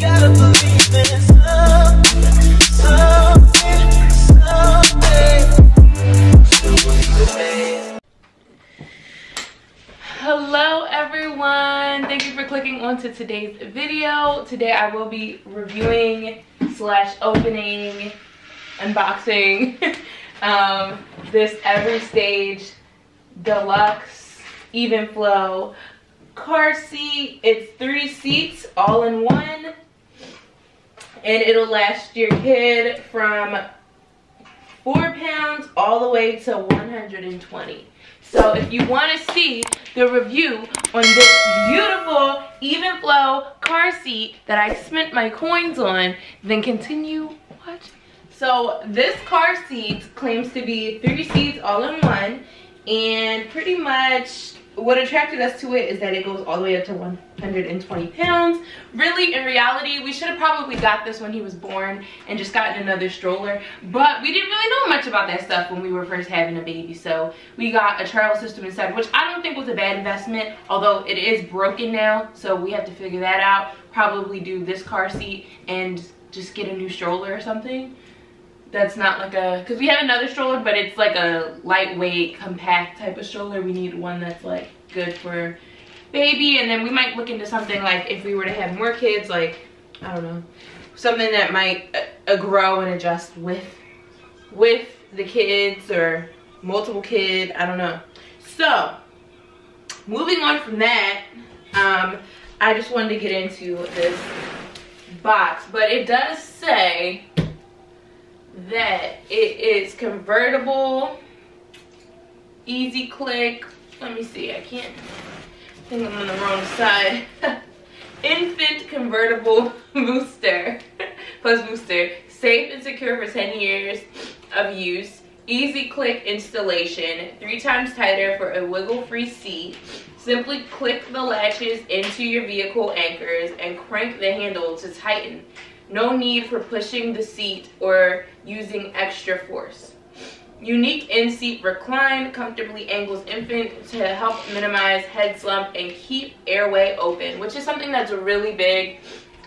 Hello everyone! Thank you for clicking onto today's video. Today I will be reviewing slash opening, unboxing um, this EveryStage Deluxe Evenflo car seat. It's three seats all in one. And it'll last your kid from four pounds all the way to 120. So if you want to see the review on this beautiful Evenflo car seat that I spent my coins on, then continue watching. So this car seat claims to be three seats all in one and pretty much what attracted us to it is that it goes all the way up to 120 pounds. Really, in reality, we should have probably got this when he was born and just gotten another stroller. But we didn't really know much about that stuff when we were first having a baby. So we got a travel system instead, which I don't think was a bad investment, although it is broken now. So we have to figure that out. Probably do this car seat and just get a new stroller or something that's not like a because we have another stroller but it's like a lightweight compact type of stroller. We need one that's like good for baby and then we might look into something like if we were to have more kids like i don't know something that might uh, grow and adjust with with the kids or multiple kids i don't know. So moving on from that um i just wanted to get into this box but it does say that it is convertible, easy click. Let me see, I can't, I think I'm on the wrong side. Infant convertible booster, plus booster. Safe and secure for 10 years of use. Easy click installation, three times tighter for a wiggle-free seat. Simply click the latches into your vehicle anchors and crank the handle to tighten. No need for pushing the seat or using extra force. Unique in-seat recline comfortably angles infant to help minimize head slump and keep airway open, which is something that's really big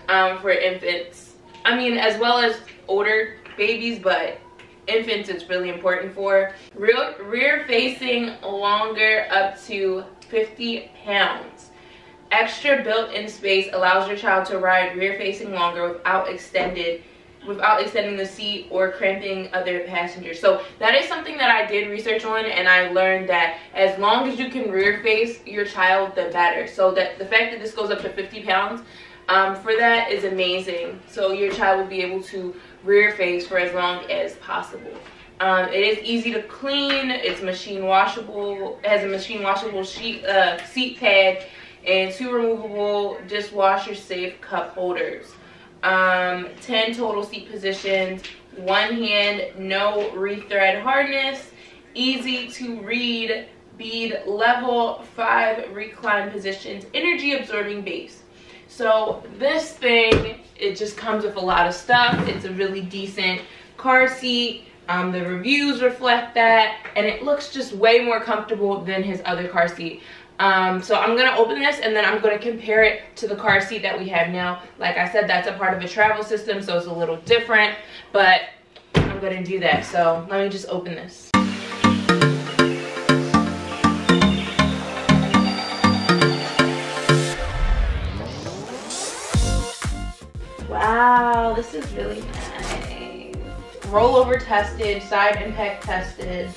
um, for infants. I mean, as well as older babies, but infants it's really important for. Real, rear facing longer up to 50 pounds. Extra built-in space allows your child to ride rear-facing longer without extended without extending the seat or cramping other passengers. So that is something that I did research on and I learned that as long as you can rear face your child, the better. So that the fact that this goes up to 50 pounds um, for that is amazing. So your child will be able to rear face for as long as possible. Um, it is easy to clean, it's machine washable, it has a machine washable sheet, uh, seat pad and two removable dishwasher safe cup holders. Um, 10 total seat positions, one hand, no rethread harness, easy to read, bead level, five recline positions, energy absorbing base. So this thing, it just comes with a lot of stuff. It's a really decent car seat. Um, the reviews reflect that and it looks just way more comfortable than his other car seat. Um, so I'm going to open this and then I'm going to compare it to the car seat that we have now. Like I said, that's a part of a travel system, so it's a little different, but I'm going to do that. So let me just open this. Wow, this is really nice. Rollover tested, side impact tested.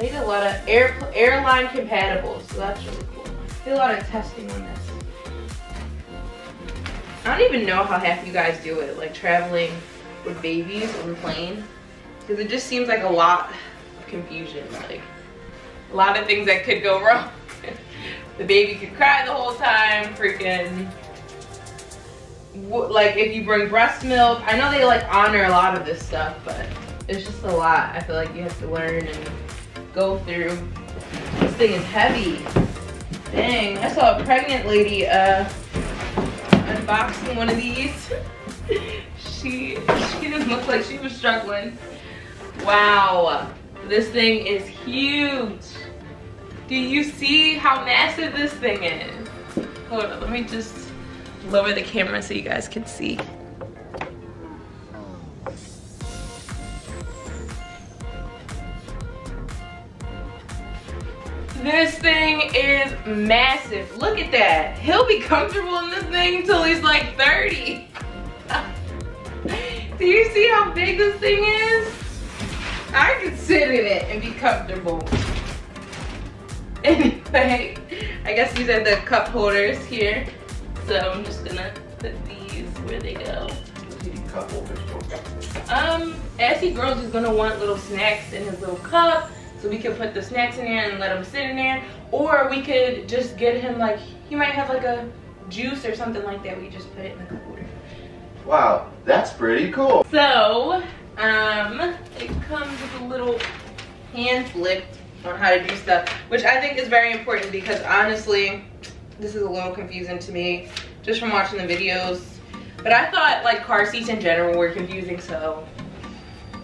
They did a lot of air airline compatible, so that's really cool. Did a lot of testing on this. I don't even know how half you guys do it, like traveling with babies on the plane. Because it just seems like a lot of confusion. Like, a lot of things that could go wrong. the baby could cry the whole time, freaking like if you bring breast milk i know they like honor a lot of this stuff but it's just a lot i feel like you have to learn and go through. This thing is heavy. Dang, I saw a pregnant lady uh, unboxing one of these. she, she didn't look like she was struggling. Wow, this thing is huge. Do you see how massive this thing is? Hold on, let me just lower the camera so you guys can see. This thing is massive. Look at that. He'll be comfortable in this thing until he's like 30. Do you see how big this thing is? I could sit in it and be comfortable. Anyway, I guess these are the cup holders here. So I'm just gonna put these where they go. Um, as he grows, he's gonna want little snacks in his little cup. So we could put the snacks in there and let him sit in there. Or we could just get him like, he might have like a juice or something like that. We just put it in the cup holder. Wow, that's pretty cool. So, um, it comes with a little hand flip on how to do stuff, which I think is very important because honestly, this is a little confusing to me just from watching the videos. But I thought like car seats in general were confusing, so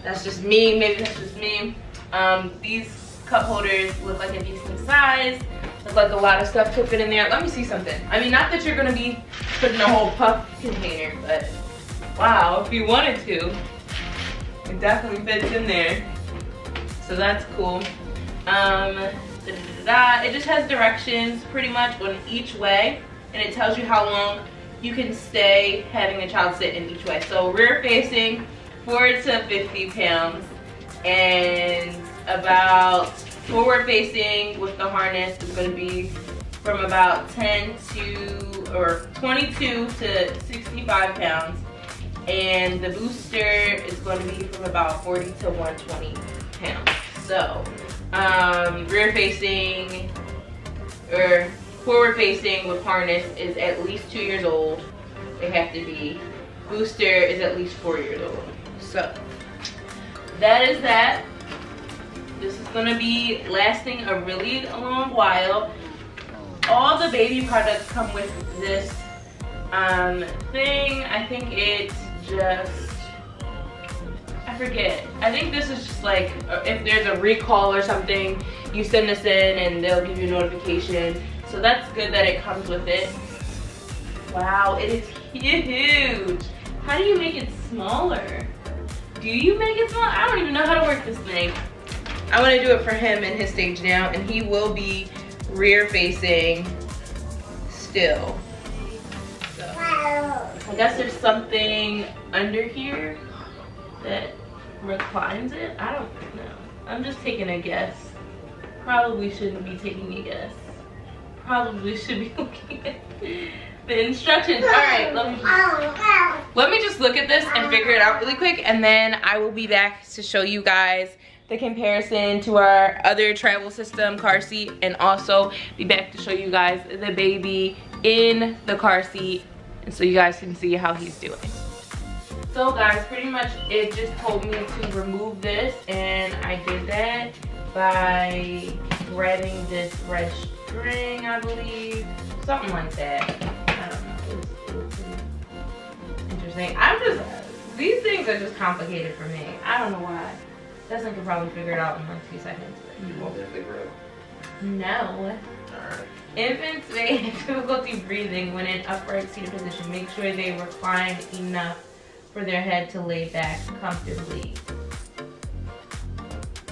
that's just me. Maybe that's just me. Um, these cup holders look like a decent size. Look like a lot of stuff could fit in there. Let me see something. I mean, not that you're gonna be putting a whole puff container, but wow, if you wanted to, it definitely fits in there. So that's cool. Um, da, da, da. It just has directions pretty much on each way, and it tells you how long you can stay having a child sit in each way. So rear facing, forward to 50 pounds, and about forward facing with the harness is going to be from about 10 to or 22 to 65 pounds. And the booster is going to be from about 40 to 120 pounds. So um, rear facing or forward facing with harness is at least two years old. They have to be booster is at least four years old. So that is that this is to be lasting a really long while all the baby products come with this um, thing i think it's just I forget. I think this is just like uh, if there's a recall or something, you send this in and they'll give you a notification. So that's good that it comes with it. Wow, it is huge. How do you make it smaller? Do you make it smaller? I don't even know how to work this thing. I want to do it for him in his stage now and he will be rear facing still. So. I guess there's something under here that reclines it. I don't know. I'm just taking a guess. Probably shouldn't be taking a guess. Probably should be looking at the instructions. All right, let me just, let me just look at this and figure it out really quick, and then I will be back to show you guys the comparison to our other travel system car seat and also be back to show you guys the baby in the car seat and so you guys can see how he's doing. So guys, pretty much it just told me to remove this and I did that by grabbing this red string, I believe. Something like that. Interesting. I'm just, these things are just complicated for me. I don't know why. Justin could probably figure it out in like two seconds. But You to figure it no. Alright. Infants may have difficulty breathing when in upright seated position. Make sure they recline enough for their head to lay back comfortably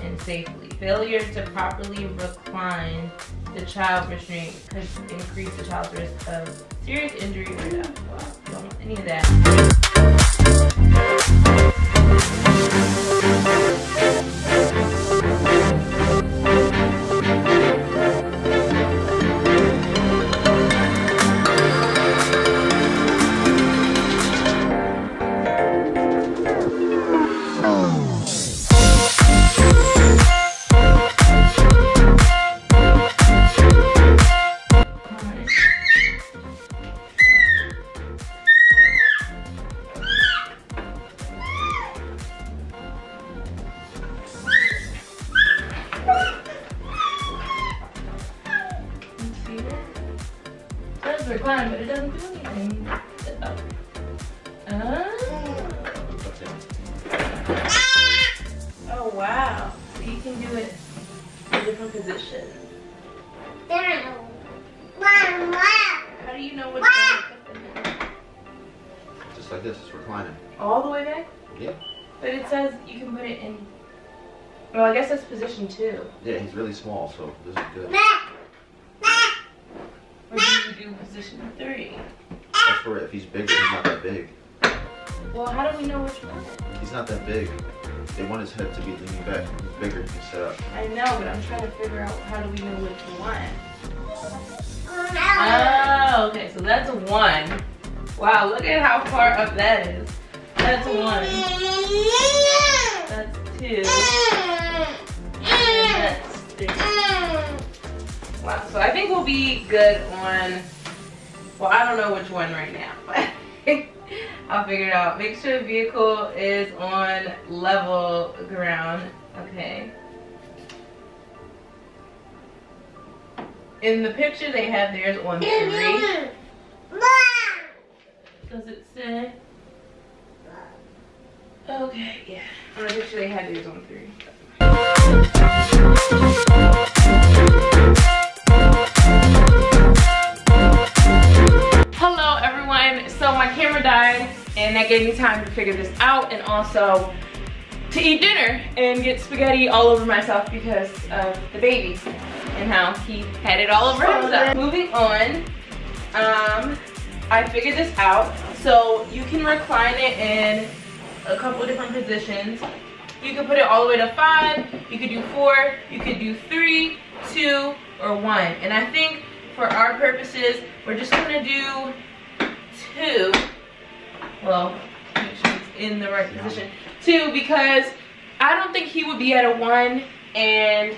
and safely. Failure to properly recline the child restraint could increase the child's risk of serious injury or death. Wow, any of that. Just like this. It's reclining. All the way back? Yeah. But it says you can put it in. Well, I guess that's position two. Yeah, he's really small, so this is good. Or do you do position three? That's for if he's bigger. He's not that big. Well, how do we know which one? He's not that big. They want his head to be leaning back. He's bigger. He's set up. I know, but I'm trying to figure out how do we know which one. Oh, okay, so that's one. Wow, look at how far up that is. That's one. That's two. That's three. Wow, so I think we'll be good on, well, I don't know which one right now, but I'll figure it out. Make sure the vehicle is on level ground. Okay. In the picture, they have theirs on three. Does it say? Okay, yeah. On the picture, they have theirs on three. Hello, everyone. So my camera died, and that gave me time to figure this out, and also to eat dinner and get spaghetti all over myself because of the baby and how he had it all over himself. Moving on, um, I figured this out. So you can recline it in a couple different positions. You can put it all the way to five, you could do four, you could do three, two, or one. And I think for our purposes, we're just gonna do two. Well, make sure it's in the right position. Two, because I don't think he would be at a one, and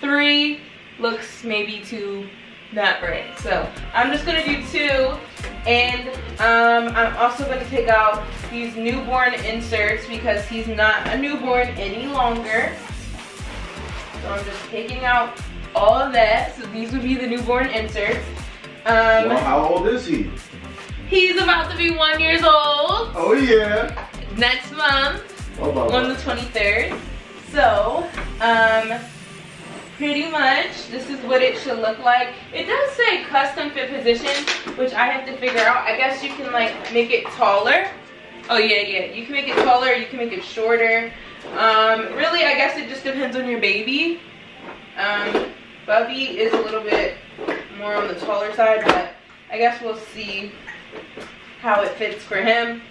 three looks maybe too not right. So I'm just gonna do two, and um, I'm also gonna take out these newborn inserts because he's not a newborn any longer. So I'm just taking out all of that. So these would be the newborn inserts. Um, well, how old is he? He's about to be one years old Oh yeah. next month Oh, on the 23rd. So, um, pretty much this is what it should look like. It does say custom fit position, which I have to figure out. I guess you can like make it taller. Oh yeah, yeah, you can make it taller, you can make it shorter. Um, really, I guess it just depends on your baby. Um, Bubby is a little bit more on the taller side, but I guess we'll see how it fits for him.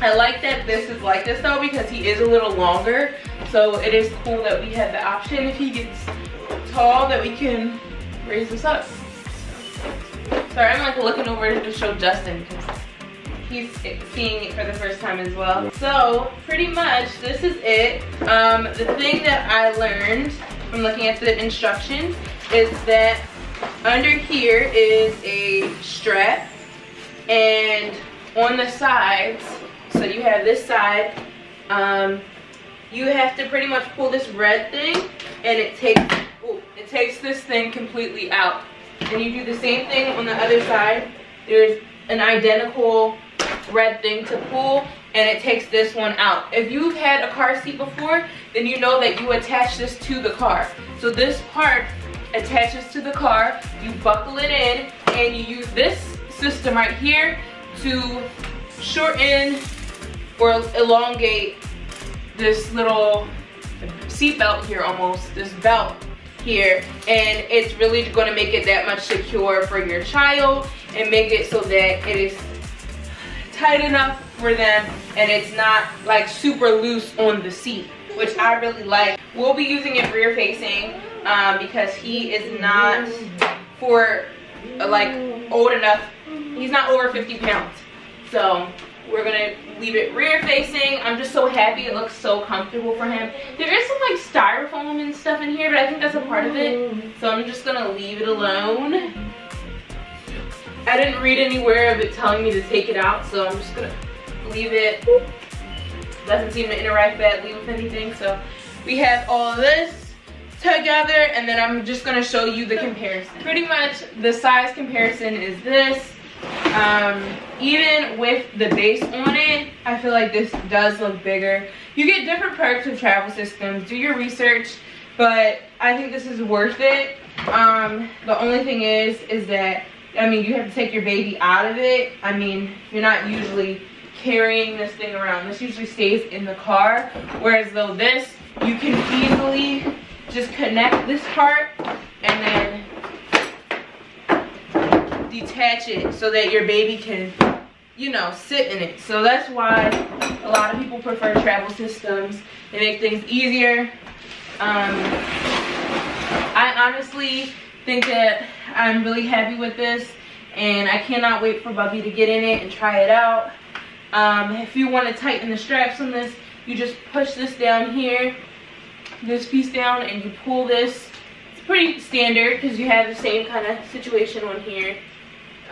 I like that this is like this though because he is a little longer. So it is cool that we have the option if he gets tall that we can raise this up. Sorry, I'm like looking over to show Justin because he's seeing it for the first time as well. So pretty much this is it. Um, the thing that I learned from looking at the instructions is that under here is a strap and on the sides, so you have this side, um, you have to pretty much pull this red thing and it takes, it takes this thing completely out. And you do the same thing on the other side. There's an identical red thing to pull and it takes this one out. If you've had a car seat before, then you know that you attach this to the car. So this part attaches to the car, you buckle it in, and you use this system right here to shorten or elongate this little seat belt here almost, this belt here. And it's really gonna make it that much secure for your child and make it so that it is tight enough for them and it's not like super loose on the seat, which I really like. We'll be using it rear facing um, because he is not for like old enough, he's not over 50 pounds. So we're gonna leave it rear facing. I'm just so happy it looks so comfortable for him. There is some like styrofoam and stuff in here, but I think that's a part of it. So I'm just gonna leave it alone. I didn't read anywhere of it telling me to take it out, so I'm just gonna leave it. Doesn't seem to interact badly with anything, so we have all this together, and then I'm just gonna show you the comparison. Pretty much the size comparison is this. Um, even with the base on it, I feel like this does look bigger. You get different perks with travel systems. Do your research, but I think this is worth it. Um, the only thing is, is that, I mean, you have to take your baby out of it. I mean, you're not usually carrying this thing around. This usually stays in the car. Whereas though this, you can easily just connect this part and then detach it so that your baby can, you know, sit in it. So that's why a lot of people prefer travel systems. They make things easier. Um, I honestly think that I'm really happy with this and I cannot wait for Bubby to get in it and try it out. Um, if you want to tighten the straps on this, you just push this down here, this piece down, and you pull this. It's pretty standard because you have the same kind of situation on here.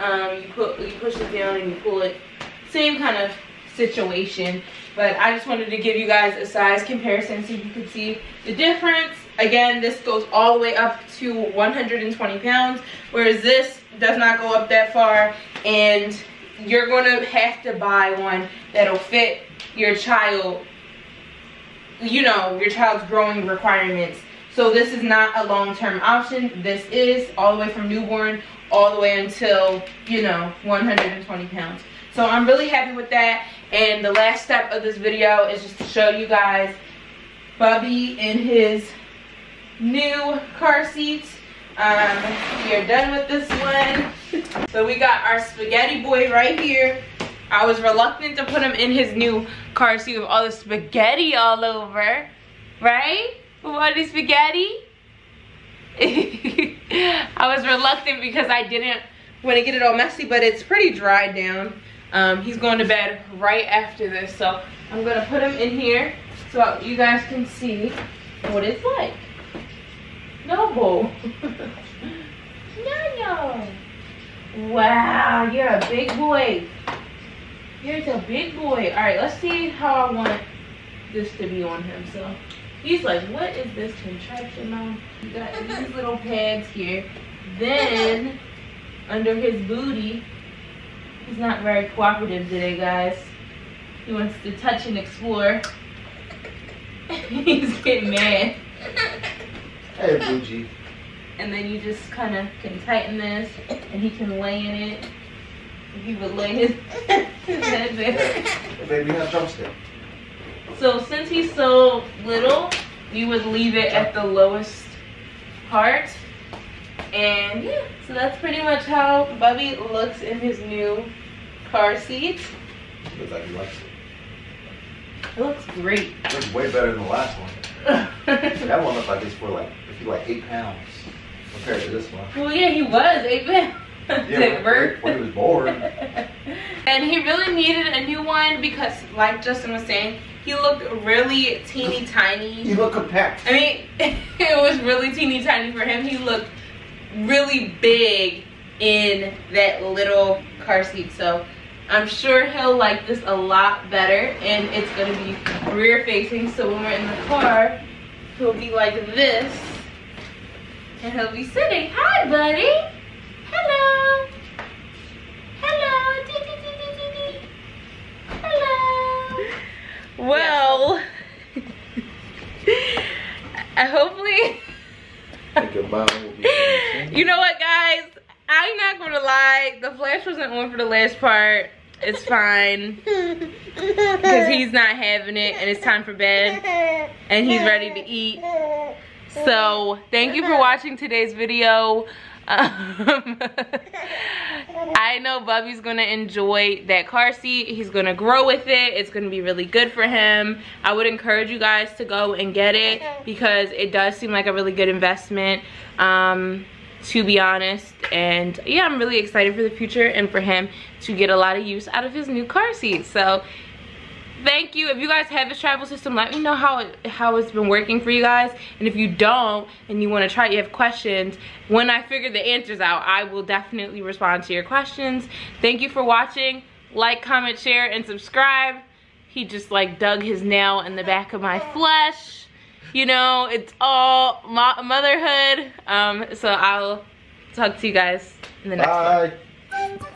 Um, you put you push it down and you pull it. Same kind of situation. But I just wanted to give you guys a size comparison so you could see the difference. Again, this goes all the way up to 120 pounds, whereas this does not go up that far. And you're gonna have to buy one that'll fit your child, you know, your child's growing requirements. So this is not a long-term option. This is all the way from newborn all the way until, you know, 120 pounds. So I'm really happy with that. And the last step of this video is just to show you guys Bubby in his new car seat. Um, we are done with this one. So we got our spaghetti boy right here. I was reluctant to put him in his new car seat with all the spaghetti all over. Right? What is spaghetti? I was reluctant because I didn't want to get it all messy, but it's pretty dried down. Um, he's going to bed right after this, so I'm going to put him in here so you guys can see what it's like. No. no, no. Wow, you're a big boy. You're a big boy. All right, let's see how I want this to be on him. So he's like, what is this contraption on? You got these little pads here. Then under his booty, he's not very cooperative today, guys. He wants to touch and explore. he's getting mad. Hey, Bougie. and then you just kind of can tighten this and he can lay in it he would lay his, his head there Hey, baby, have drumstick. So since he's so little you would leave it at the lowest part and yeah so that's pretty much how Bubby looks in his new car seat Looks like he likes it. it looks great It Looks way better than the last one. That one looked like it's for like, if you like eight pounds compared to this one. well yeah he was eight pounds Yeah, when, when he was born. and he really needed a new one because, like Justin was saying, he looked really teeny tiny. He looked compact. I mean, it was really teeny tiny for him. He looked really big in that little car seat. So I'm sure he'll like this a lot better. And it's going to be rear facing. So when we're in the car, he'll be like this. And he'll be sitting. Hi, buddy. Hello. Hello. Well, I hopefully. I think your mom will be. You know what, guys? I'm not gonna lie. The flash wasn't on for the last part. It's fine. Because he's not having it and it's time for bed. And he's ready to eat. So, thank you for watching today's video. Um, I know Bubby's gonna enjoy that car seat. He's gonna grow with it. It's gonna be really good for him. I would encourage you guys to go and get it because it does seem like a really good investment. Um, to be honest and yeah i'm really excited for the future and for him to get a lot of use out of his new car seat so thank you. If you guys have this travel system let me know how it how it's been working for you guys. And if you don't and you want to try it, you have questions when i figure the answers out i will definitely respond to your questions. Thank you for watching. Like comment share and subscribe. He just like dug his nail in the back of my flesh. You know it's all motherhood. Um so i'll talk to you guys in the next Bye. one. Thank you.